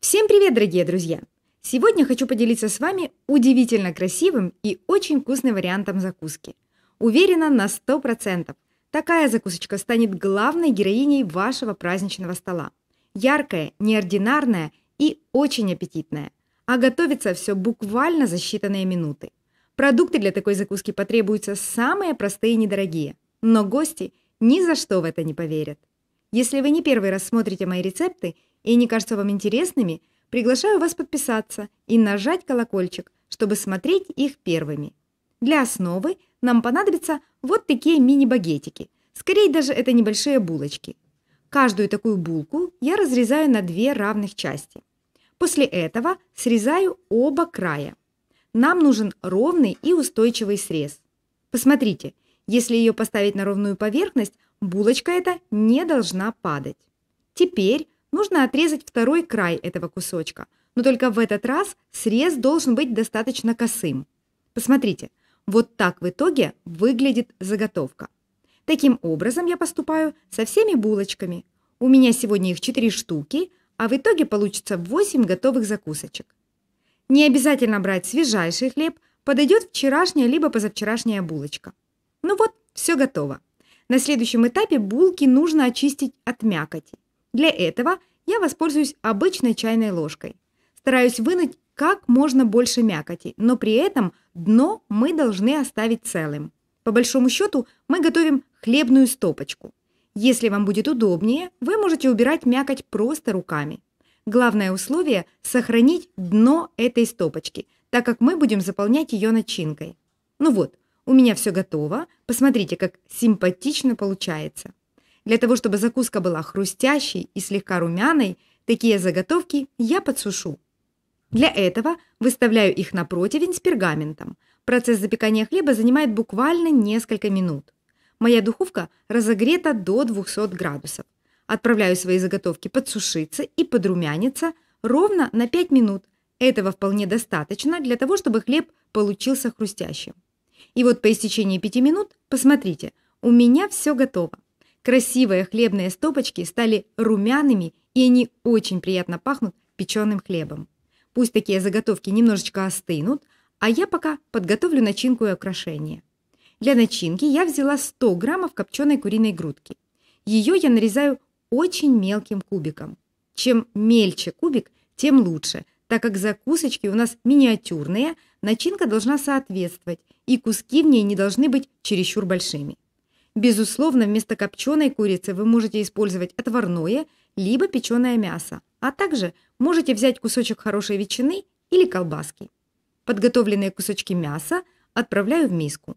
Всем привет, дорогие друзья! Сегодня хочу поделиться с вами удивительно красивым и очень вкусным вариантом закуски. Уверена на 100%. Такая закусочка станет главной героиней вашего праздничного стола. Яркая, неординарная и очень аппетитная. А готовится все буквально за считанные минуты. Продукты для такой закуски потребуются самые простые и недорогие. Но гости ни за что в это не поверят. Если вы не первый раз смотрите мои рецепты и не кажутся вам интересными, приглашаю вас подписаться и нажать колокольчик, чтобы смотреть их первыми. Для основы нам понадобятся вот такие мини-багетики. Скорее даже это небольшие булочки. Каждую такую булку я разрезаю на две равных части. После этого срезаю оба края. Нам нужен ровный и устойчивый срез. Посмотрите, если ее поставить на ровную поверхность, булочка эта не должна падать. Теперь нужно отрезать второй край этого кусочка, но только в этот раз срез должен быть достаточно косым. Посмотрите, вот так в итоге выглядит заготовка. Таким образом я поступаю со всеми булочками. У меня сегодня их 4 штуки, а в итоге получится 8 готовых закусочек. Не обязательно брать свежайший хлеб, подойдет вчерашняя либо позавчерашняя булочка. Ну вот, все готово. На следующем этапе булки нужно очистить от мякоти. Для этого я воспользуюсь обычной чайной ложкой. Стараюсь вынуть как можно больше мякоти, но при этом дно мы должны оставить целым. По большому счету мы готовим хлебную стопочку. Если вам будет удобнее, вы можете убирать мякоть просто руками. Главное условие – сохранить дно этой стопочки, так как мы будем заполнять ее начинкой. Ну вот, у меня все готово. Посмотрите, как симпатично получается. Для того, чтобы закуска была хрустящей и слегка румяной, такие заготовки я подсушу. Для этого выставляю их на противень с пергаментом. Процесс запекания хлеба занимает буквально несколько минут. Моя духовка разогрета до 200 градусов. Отправляю свои заготовки подсушиться и подрумяниться ровно на 5 минут. Этого вполне достаточно для того, чтобы хлеб получился хрустящим. И вот по истечении пяти минут, посмотрите, у меня все готово. Красивые хлебные стопочки стали румяными, и они очень приятно пахнут печеным хлебом. Пусть такие заготовки немножечко остынут, а я пока подготовлю начинку и украшения. Для начинки я взяла 100 граммов копченой куриной грудки. Ее я нарезаю очень мелким кубиком. Чем мельче кубик, тем лучше, так как закусочки у нас миниатюрные, начинка должна соответствовать, и куски в ней не должны быть чересчур большими. Безусловно, вместо копченой курицы вы можете использовать отварное, либо печеное мясо, а также можете взять кусочек хорошей ветчины или колбаски. Подготовленные кусочки мяса отправляю в миску.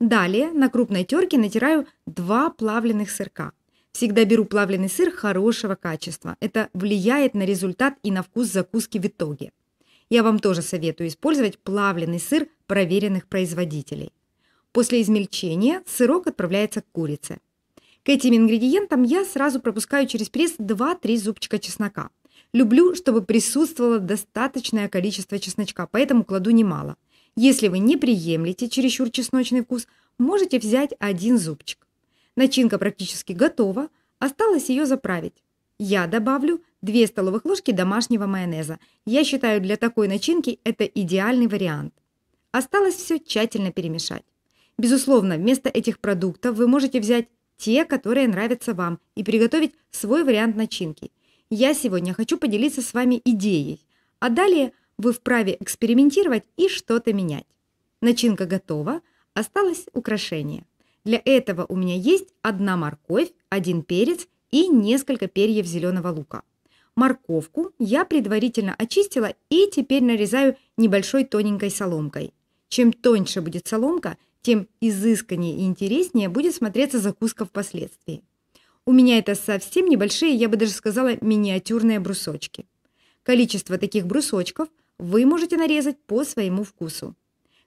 Далее на крупной терке натираю два плавленных сырка. Всегда беру плавленый сыр хорошего качества. Это влияет на результат и на вкус закуски в итоге. Я вам тоже советую использовать плавленый сыр проверенных производителей. После измельчения сырок отправляется к курице. К этим ингредиентам я сразу пропускаю через пресс 2-3 зубчика чеснока. Люблю, чтобы присутствовало достаточное количество чесночка, поэтому кладу немало. Если вы не приемлете чересчур чесночный вкус, можете взять один зубчик. Начинка практически готова, осталось ее заправить. Я добавлю 2 столовых ложки домашнего майонеза. Я считаю, для такой начинки это идеальный вариант. Осталось все тщательно перемешать. Безусловно, вместо этих продуктов вы можете взять те, которые нравятся вам, и приготовить свой вариант начинки. Я сегодня хочу поделиться с вами идеей, а далее вы вправе экспериментировать и что-то менять. Начинка готова, осталось украшение. Для этого у меня есть одна морковь, один перец и несколько перьев зеленого лука. Морковку я предварительно очистила и теперь нарезаю небольшой тоненькой соломкой. Чем тоньше будет соломка, тем изысканнее и интереснее будет смотреться закуска впоследствии. У меня это совсем небольшие, я бы даже сказала, миниатюрные брусочки. Количество таких брусочков вы можете нарезать по своему вкусу.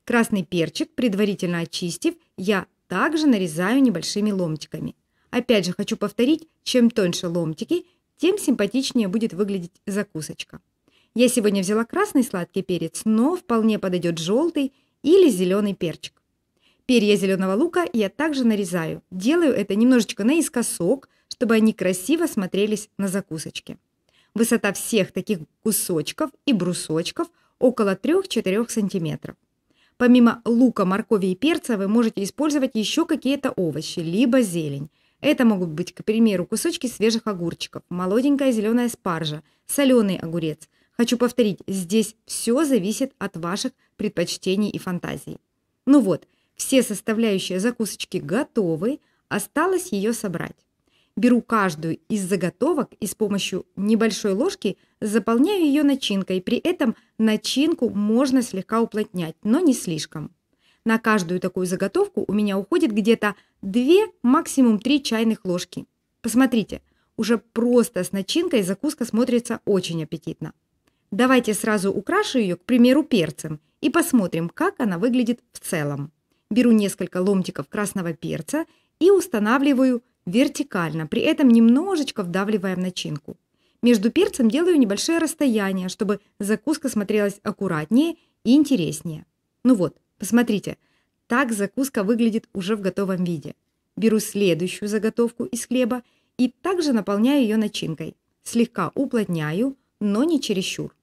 Красный перчик, предварительно очистив, я также нарезаю небольшими ломтиками. Опять же хочу повторить, чем тоньше ломтики, тем симпатичнее будет выглядеть закусочка. Я сегодня взяла красный сладкий перец, но вполне подойдет желтый или зеленый перчик. Перья зеленого лука я также нарезаю. Делаю это немножечко наискосок, чтобы они красиво смотрелись на закусочке. Высота всех таких кусочков и брусочков около 3-4 см. Помимо лука, моркови и перца вы можете использовать еще какие-то овощи, либо зелень. Это могут быть, к примеру, кусочки свежих огурчиков, молоденькая зеленая спаржа, соленый огурец. Хочу повторить, здесь все зависит от ваших предпочтений и фантазий. Ну вот, все составляющие закусочки готовы, осталось ее собрать. Беру каждую из заготовок и с помощью небольшой ложки заполняю ее начинкой. При этом начинку можно слегка уплотнять, но не слишком. На каждую такую заготовку у меня уходит где-то 2, максимум 3 чайных ложки. Посмотрите, уже просто с начинкой закуска смотрится очень аппетитно. Давайте сразу украшу ее, к примеру, перцем и посмотрим, как она выглядит в целом. Беру несколько ломтиков красного перца и устанавливаю вертикально, при этом немножечко вдавливая в начинку. Между перцем делаю небольшое расстояние, чтобы закуска смотрелась аккуратнее и интереснее. Ну вот, посмотрите, так закуска выглядит уже в готовом виде. Беру следующую заготовку из хлеба и также наполняю ее начинкой. Слегка уплотняю, но не чересчур.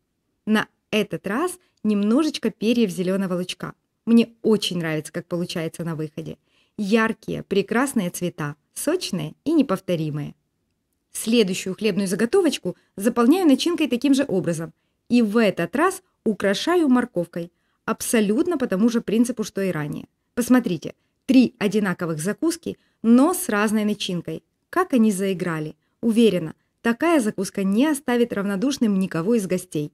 На этот раз немножечко перьев зеленого лучка. Мне очень нравится, как получается на выходе. Яркие, прекрасные цвета, сочные и неповторимые. Следующую хлебную заготовочку заполняю начинкой таким же образом. И в этот раз украшаю морковкой. Абсолютно по тому же принципу, что и ранее. Посмотрите, три одинаковых закуски, но с разной начинкой. Как они заиграли. Уверена, такая закуска не оставит равнодушным никого из гостей.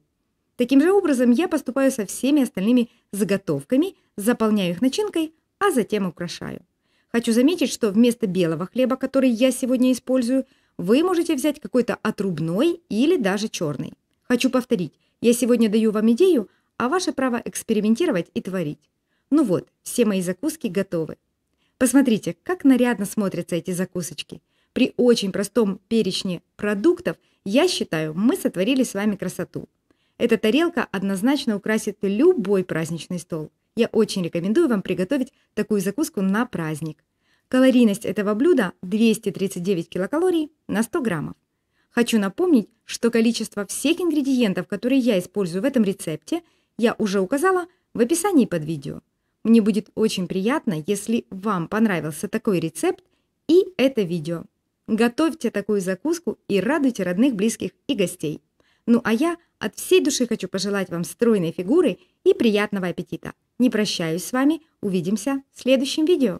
Таким же образом я поступаю со всеми остальными заготовками, заполняю их начинкой, а затем украшаю. Хочу заметить, что вместо белого хлеба, который я сегодня использую, вы можете взять какой-то отрубной или даже черный. Хочу повторить, я сегодня даю вам идею, а ваше право экспериментировать и творить. Ну вот, все мои закуски готовы. Посмотрите, как нарядно смотрятся эти закусочки. При очень простом перечне продуктов, я считаю, мы сотворили с вами красоту. Эта тарелка однозначно украсит любой праздничный стол. Я очень рекомендую вам приготовить такую закуску на праздник. Калорийность этого блюда 239 килокалорий на 100 граммов. Хочу напомнить, что количество всех ингредиентов, которые я использую в этом рецепте, я уже указала в описании под видео. Мне будет очень приятно, если вам понравился такой рецепт и это видео. Готовьте такую закуску и радуйте родных, близких и гостей. Ну а я от всей души хочу пожелать вам стройной фигуры и приятного аппетита. Не прощаюсь с вами, увидимся в следующем видео.